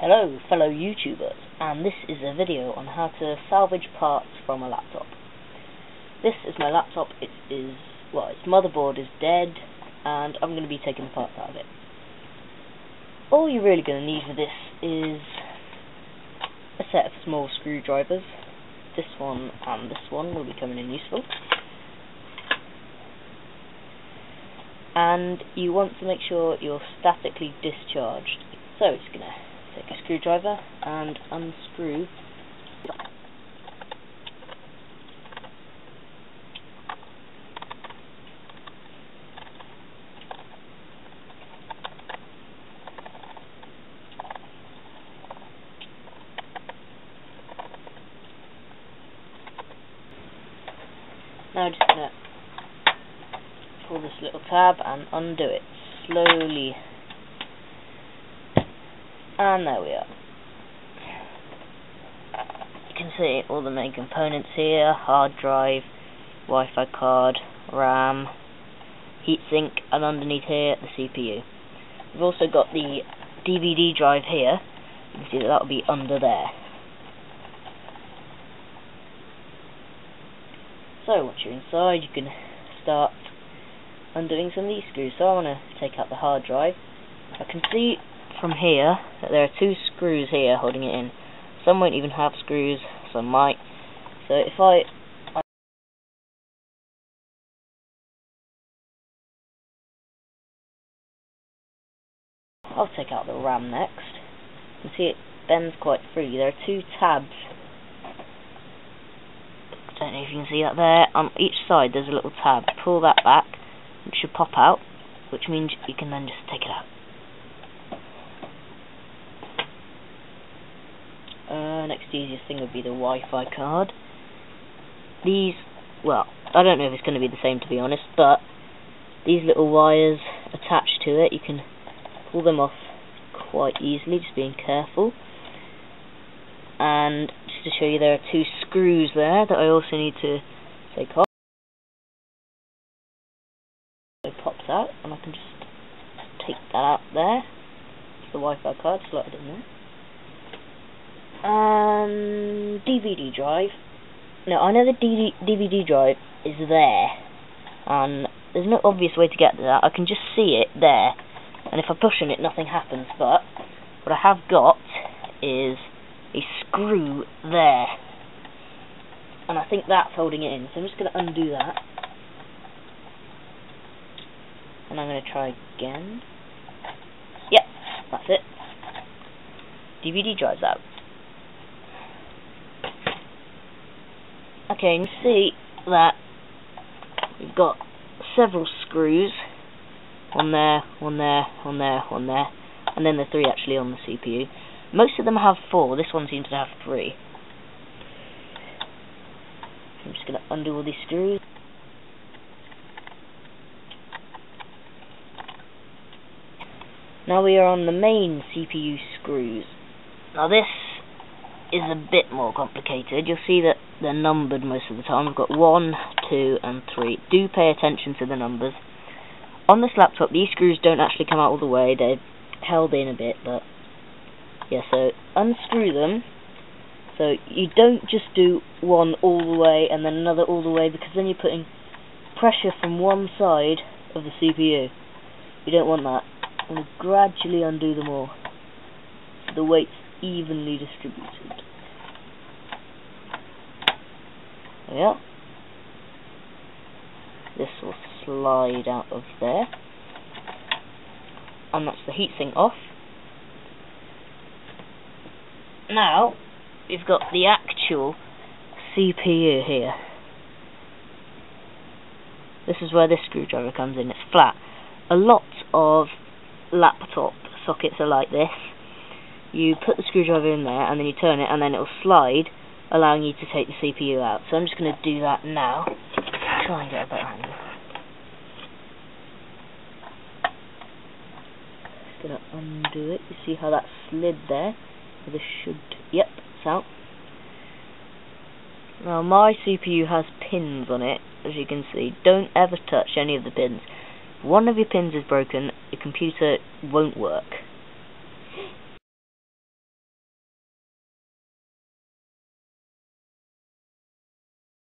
Hello fellow YouTubers and this is a video on how to salvage parts from a laptop. This is my laptop, it is, well its motherboard is dead and I'm going to be taking the parts out of it. All you're really going to need for this is a set of small screwdrivers. This one and this one will be coming in useful. And you want to make sure you're statically discharged. So it's going to take a screwdriver and unscrew. Now just to pull this little tab and undo it slowly and there we are. You can see all the main components here, hard drive, Wi-Fi card, RAM, heatsink, and underneath here, the CPU. We've also got the DVD drive here. You can see that that'll be under there. So once you're inside, you can start undoing some of these screws. So I want to take out the hard drive. I can see from here that there are two screws here holding it in. Some won't even have screws, some might. So if I I'll take out the RAM next. You can see it bends quite freely. There are two tabs. I don't know if you can see that there. On each side there's a little tab. Pull that back. It should pop out, which means you can then just take it out. Uh, next easiest thing would be the Wi-Fi card. These, well, I don't know if it's going to be the same to be honest, but these little wires attached to it, you can pull them off quite easily, just being careful. And just to show you, there are two screws there that I also need to take off. It pops out, and I can just take that out there. It's the Wi-Fi card, slot in there. Um, DVD drive. No, I know the DVD drive is there, and there's no obvious way to get to that. I can just see it there, and if I push on it, nothing happens. But what I have got is a screw there, and I think that's holding it in. So I'm just going to undo that, and I'm going to try again. Yep, that's it. DVD drive's out. Okay, you see that we've got several screws on there, on there, on there, on there, and then the three actually on the CPU. Most of them have four, this one seems to have three. I'm just going to undo all these screws. Now we are on the main CPU screws. Now this is a bit more complicated. You'll see that they're numbered most of the time. We've got 1, 2 and 3. Do pay attention to the numbers. On this laptop, these screws don't actually come out all the way. They're held in a bit, but... Yeah, so unscrew them. So you don't just do one all the way and then another all the way, because then you're putting pressure from one side of the CPU. You don't want that. And gradually undo them all. So the weight's evenly distributed. Yeah. This will slide out of there. And that's the heatsink off. Now, we've got the actual CPU here. This is where this screwdriver comes in, it's flat. A lot of laptop sockets are like this. You put the screwdriver in there and then you turn it and then it will slide allowing you to take the CPU out. So I'm just going to do that now. Try and get a better angle. Just going to undo it. You see how that slid there? This should... Yep, it's out. Now my CPU has pins on it, as you can see. Don't ever touch any of the pins. If one of your pins is broken, your computer won't work.